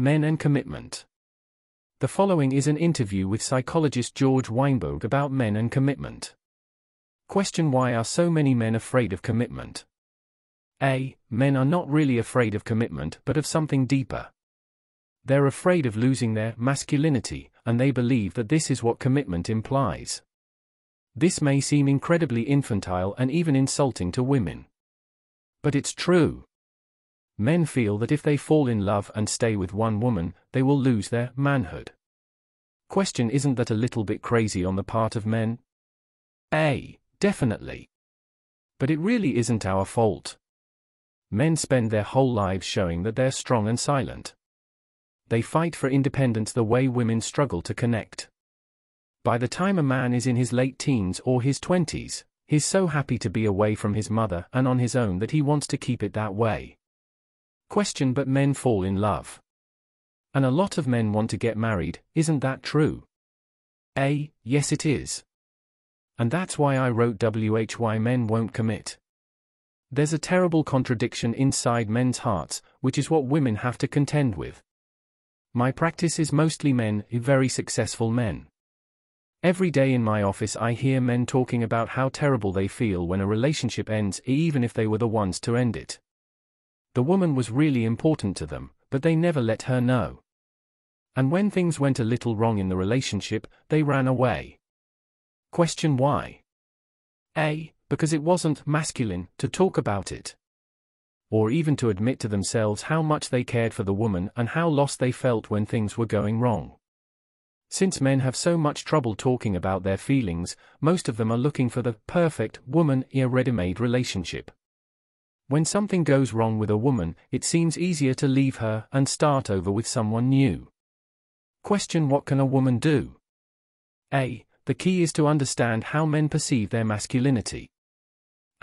Men and Commitment. The following is an interview with psychologist George Weinberg about men and commitment. Question Why are so many men afraid of commitment? A. Men are not really afraid of commitment but of something deeper. They're afraid of losing their masculinity, and they believe that this is what commitment implies. This may seem incredibly infantile and even insulting to women. But it's true. Men feel that if they fall in love and stay with one woman, they will lose their manhood. Question Isn't that a little bit crazy on the part of men? A. Definitely. But it really isn't our fault. Men spend their whole lives showing that they're strong and silent. They fight for independence the way women struggle to connect. By the time a man is in his late teens or his twenties, he's so happy to be away from his mother and on his own that he wants to keep it that way. Question But men fall in love. And a lot of men want to get married, isn't that true? A. Yes, it is. And that's why I wrote WHY Men Won't Commit. There's a terrible contradiction inside men's hearts, which is what women have to contend with. My practice is mostly men, very successful men. Every day in my office, I hear men talking about how terrible they feel when a relationship ends, even if they were the ones to end it. The woman was really important to them, but they never let her know. And when things went a little wrong in the relationship, they ran away. Question why? A. Because it wasn't masculine to talk about it or even to admit to themselves how much they cared for the woman and how lost they felt when things were going wrong. Since men have so much trouble talking about their feelings, most of them are looking for the perfect woman in a ready-made relationship. When something goes wrong with a woman, it seems easier to leave her and start over with someone new. Question What can a woman do? A. The key is to understand how men perceive their masculinity.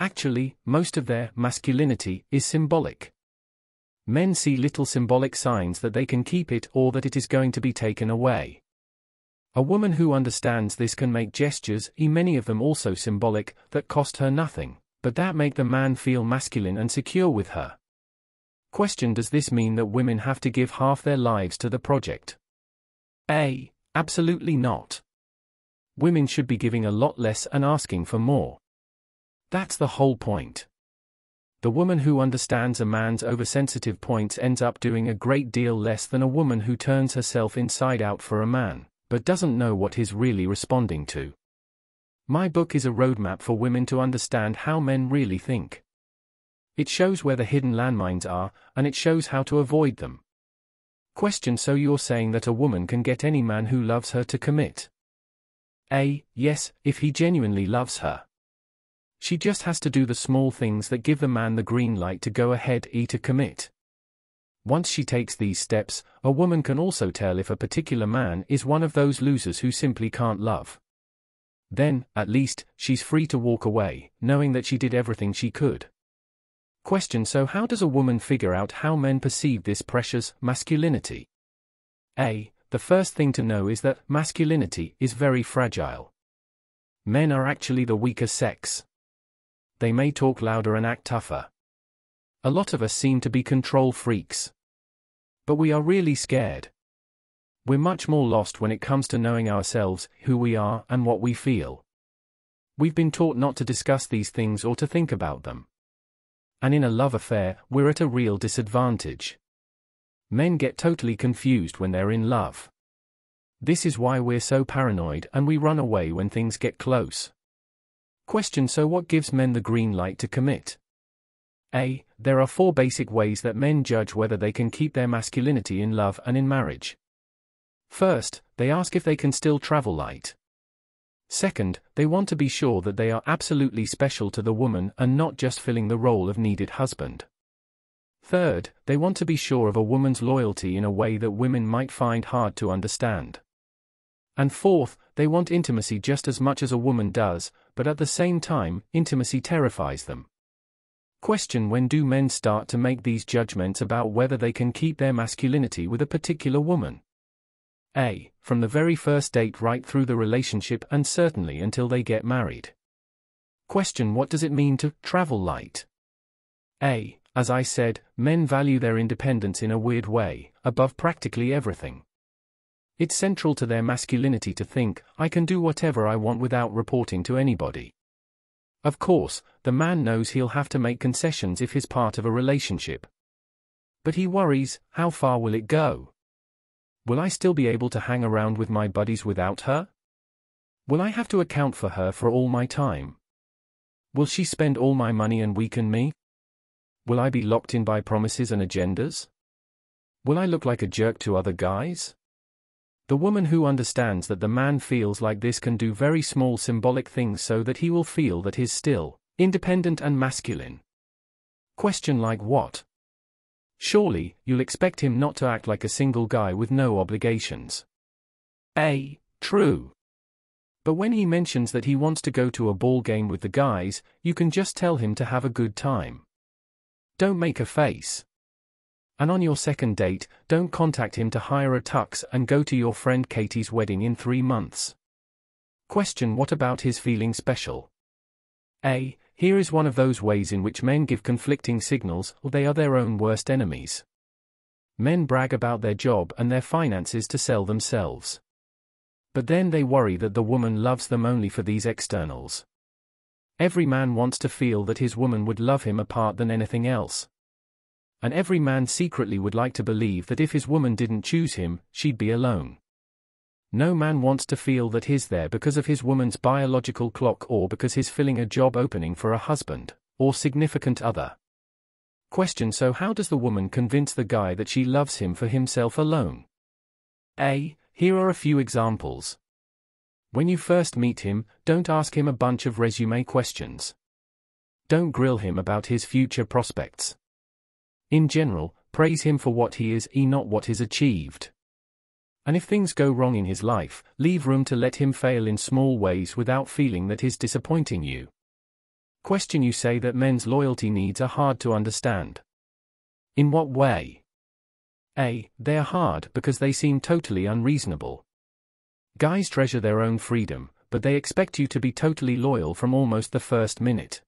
Actually, most of their masculinity is symbolic. Men see little symbolic signs that they can keep it or that it is going to be taken away. A woman who understands this can make gestures, many of them also symbolic, that cost her nothing, but that make the man feel masculine and secure with her. Question Does this mean that women have to give half their lives to the project? A. Absolutely not. Women should be giving a lot less and asking for more. That's the whole point. The woman who understands a man's oversensitive points ends up doing a great deal less than a woman who turns herself inside out for a man, but doesn't know what he's really responding to. My book is a roadmap for women to understand how men really think. It shows where the hidden landmines are, and it shows how to avoid them. Question So you're saying that a woman can get any man who loves her to commit? A. Yes, if he genuinely loves her. She just has to do the small things that give the man the green light to go ahead e to commit. Once she takes these steps, a woman can also tell if a particular man is one of those losers who simply can't love. Then, at least, she's free to walk away, knowing that she did everything she could. Question So, how does a woman figure out how men perceive this precious masculinity? A. The first thing to know is that masculinity is very fragile. Men are actually the weaker sex they may talk louder and act tougher. A lot of us seem to be control freaks. But we are really scared. We're much more lost when it comes to knowing ourselves, who we are, and what we feel. We've been taught not to discuss these things or to think about them. And in a love affair, we're at a real disadvantage. Men get totally confused when they're in love. This is why we're so paranoid and we run away when things get close. Question So what gives men the green light to commit? A. There are four basic ways that men judge whether they can keep their masculinity in love and in marriage. First, they ask if they can still travel light. Second, they want to be sure that they are absolutely special to the woman and not just filling the role of needed husband. Third, they want to be sure of a woman's loyalty in a way that women might find hard to understand. And fourth, they want intimacy just as much as a woman does, but at the same time, intimacy terrifies them. Question When do men start to make these judgments about whether they can keep their masculinity with a particular woman? A. From the very first date right through the relationship and certainly until they get married. Question What does it mean to travel light? A. As I said, men value their independence in a weird way, above practically everything. It's central to their masculinity to think, I can do whatever I want without reporting to anybody. Of course, the man knows he'll have to make concessions if he's part of a relationship. But he worries, how far will it go? Will I still be able to hang around with my buddies without her? Will I have to account for her for all my time? Will she spend all my money and weaken me? Will I be locked in by promises and agendas? Will I look like a jerk to other guys? The woman who understands that the man feels like this can do very small symbolic things so that he will feel that he's still independent and masculine. Question like what? Surely, you'll expect him not to act like a single guy with no obligations. A. True. But when he mentions that he wants to go to a ball game with the guys, you can just tell him to have a good time. Don't make a face. And on your second date, don't contact him to hire a tux and go to your friend Katie's wedding in three months. Question What about his feeling special? A. Here is one of those ways in which men give conflicting signals, or they are their own worst enemies. Men brag about their job and their finances to sell themselves. But then they worry that the woman loves them only for these externals. Every man wants to feel that his woman would love him apart than anything else. And every man secretly would like to believe that if his woman didn't choose him, she'd be alone. No man wants to feel that he's there because of his woman's biological clock or because he's filling a job opening for a husband, or significant other. Question So how does the woman convince the guy that she loves him for himself alone? A. Here are a few examples. When you first meet him, don't ask him a bunch of resume questions. Don't grill him about his future prospects. In general, praise him for what he is, e not what is achieved. And if things go wrong in his life, leave room to let him fail in small ways without feeling that he's disappointing you. Question You say that men's loyalty needs are hard to understand. In what way? A. They are hard because they seem totally unreasonable. Guys treasure their own freedom, but they expect you to be totally loyal from almost the first minute.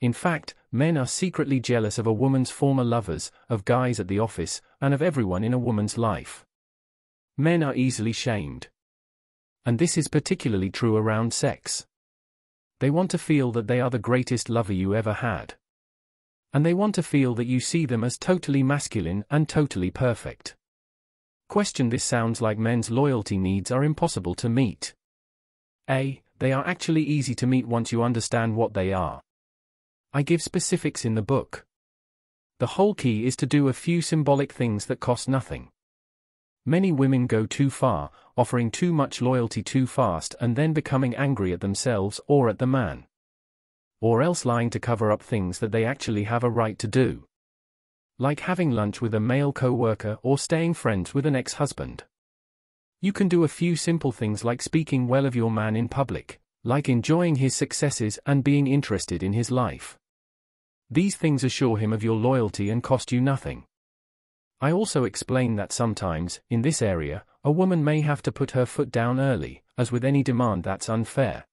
In fact, men are secretly jealous of a woman's former lovers, of guys at the office, and of everyone in a woman's life. Men are easily shamed. And this is particularly true around sex. They want to feel that they are the greatest lover you ever had. And they want to feel that you see them as totally masculine and totally perfect. Question This sounds like men's loyalty needs are impossible to meet. A. They are actually easy to meet once you understand what they are. I give specifics in the book. The whole key is to do a few symbolic things that cost nothing. Many women go too far, offering too much loyalty too fast and then becoming angry at themselves or at the man. Or else lying to cover up things that they actually have a right to do. Like having lunch with a male co-worker or staying friends with an ex-husband. You can do a few simple things like speaking well of your man in public, like enjoying his successes and being interested in his life. These things assure him of your loyalty and cost you nothing. I also explain that sometimes, in this area, a woman may have to put her foot down early, as with any demand that's unfair.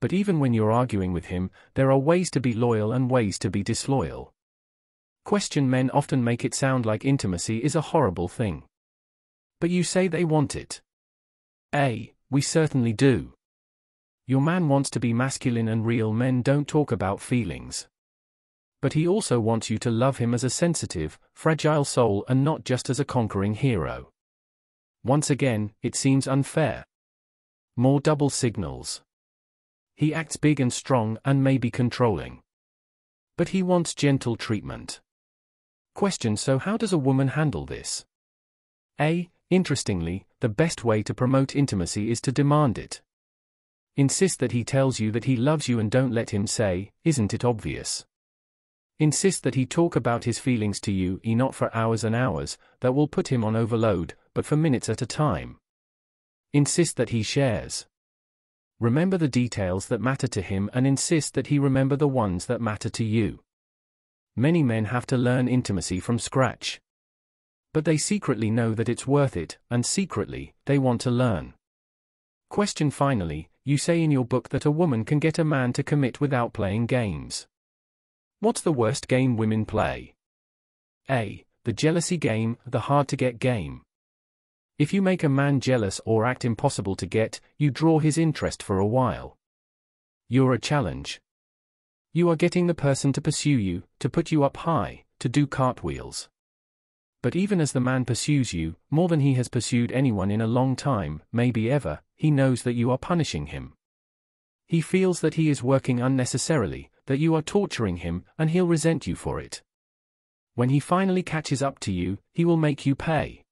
But even when you're arguing with him, there are ways to be loyal and ways to be disloyal. Question Men often make it sound like intimacy is a horrible thing. But you say they want it. A. We certainly do. Your man wants to be masculine and real men don't talk about feelings but he also wants you to love him as a sensitive, fragile soul and not just as a conquering hero. Once again, it seems unfair. More double signals. He acts big and strong and may be controlling. But he wants gentle treatment. Question So, how does a woman handle this? A. Interestingly, the best way to promote intimacy is to demand it. Insist that he tells you that he loves you and don't let him say, Isn't it obvious? Insist that he talk about his feelings to you, e not for hours and hours, that will put him on overload, but for minutes at a time. Insist that he shares. Remember the details that matter to him and insist that he remember the ones that matter to you. Many men have to learn intimacy from scratch. But they secretly know that it's worth it, and secretly, they want to learn. Question Finally, you say in your book that a woman can get a man to commit without playing games. What's the worst game women play? A. The jealousy game, the hard to get game. If you make a man jealous or act impossible to get, you draw his interest for a while. You're a challenge. You are getting the person to pursue you, to put you up high, to do cartwheels. But even as the man pursues you, more than he has pursued anyone in a long time, maybe ever, he knows that you are punishing him. He feels that he is working unnecessarily, that you are torturing him, and he'll resent you for it. When he finally catches up to you, he will make you pay.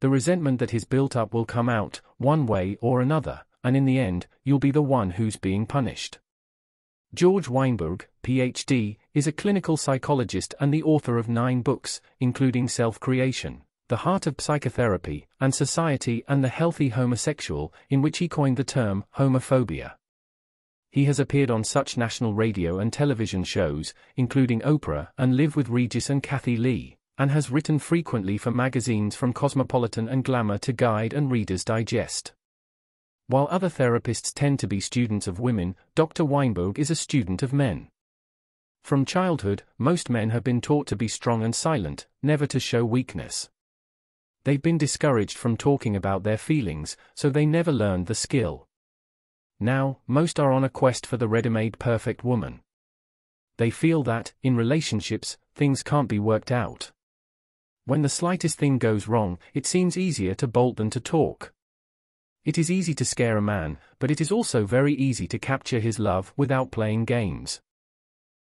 The resentment that is built up will come out, one way or another, and in the end, you'll be the one who's being punished. George Weinberg, PhD, is a clinical psychologist and the author of nine books, including Self Creation, The Heart of Psychotherapy, and Society and the Healthy Homosexual, in which he coined the term homophobia. He has appeared on such national radio and television shows, including Oprah and Live with Regis and Kathie Lee, and has written frequently for magazines from Cosmopolitan and Glamour to Guide and Reader's Digest. While other therapists tend to be students of women, Dr. Weinberg is a student of men. From childhood, most men have been taught to be strong and silent, never to show weakness. They've been discouraged from talking about their feelings, so they never learned the skill. Now, most are on a quest for the ready-made perfect woman. They feel that, in relationships, things can't be worked out. When the slightest thing goes wrong, it seems easier to bolt than to talk. It is easy to scare a man, but it is also very easy to capture his love without playing games.